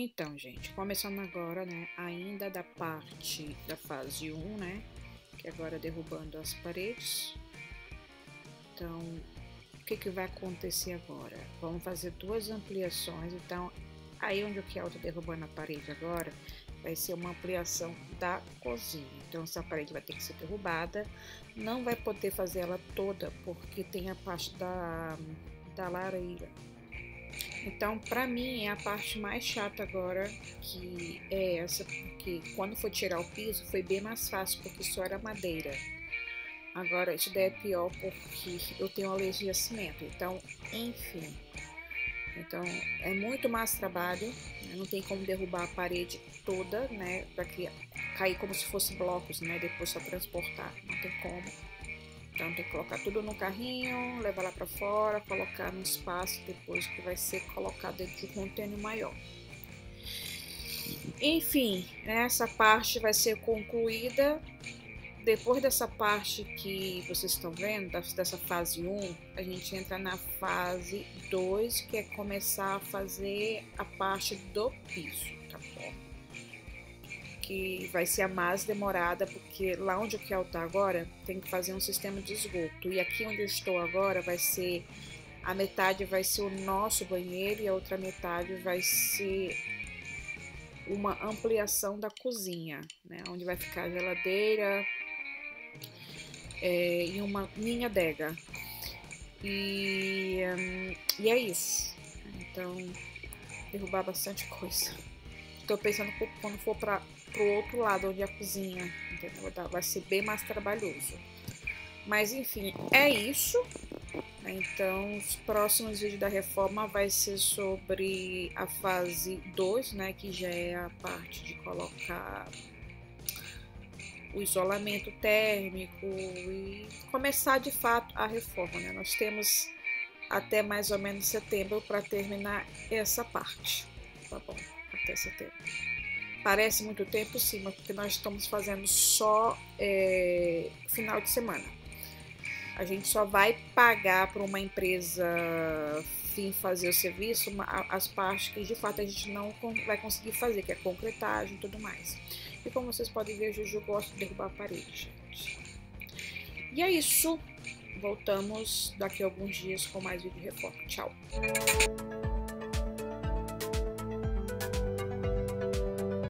Então, gente, começando agora, né, ainda da parte da fase 1, né, que agora derrubando as paredes. Então, o que que vai acontecer agora? Vamos fazer duas ampliações, então, aí onde o Kel tá derrubando a parede agora, vai ser uma ampliação da cozinha. Então, essa parede vai ter que ser derrubada, não vai poder fazer ela toda, porque tem a parte da, da lareira, então, para mim, é a parte mais chata agora, que é essa, porque quando for tirar o piso foi bem mais fácil, porque só era madeira. Agora, isso daí é pior porque eu tenho alergia a cimento. Então, enfim. Então, é muito mais trabalho. Né? Não tem como derrubar a parede toda, né? Para cair como se fosse blocos, né? Depois só transportar. Não tem como. Então tem que colocar tudo no carrinho, levar lá para fora, colocar no espaço depois que vai ser colocado dentro de um contêiner maior. Enfim, essa parte vai ser concluída. Depois dessa parte que vocês estão vendo, dessa fase 1, a gente entra na fase 2, que é começar a fazer a parte do piso que vai ser a mais demorada, porque lá onde o Kel está agora tem que fazer um sistema de esgoto. E aqui onde eu estou agora vai ser a metade vai ser o nosso banheiro e a outra metade vai ser uma ampliação da cozinha, né? Onde vai ficar a geladeira é, e uma mini adega. E, hum, e é isso. Então, derrubar bastante coisa. Estou pensando quando for para pro outro lado, onde a cozinha, entendeu? Vai ser bem mais trabalhoso. Mas enfim, é isso. Então, os próximos vídeos da reforma vai ser sobre a fase 2, né? Que já é a parte de colocar o isolamento térmico e começar de fato a reforma, né? Nós temos até mais ou menos setembro para terminar essa parte, tá bom? Até setembro. Parece muito tempo, sim, mas porque nós estamos fazendo só é, final de semana. A gente só vai pagar para uma empresa fim fazer o serviço uma, as partes que de fato a gente não vai conseguir fazer, que é concretagem e tudo mais. E como vocês podem ver, Juju gosta de derrubar a parede, gente. E é isso. Voltamos daqui a alguns dias com mais vídeo reforma. Tchau.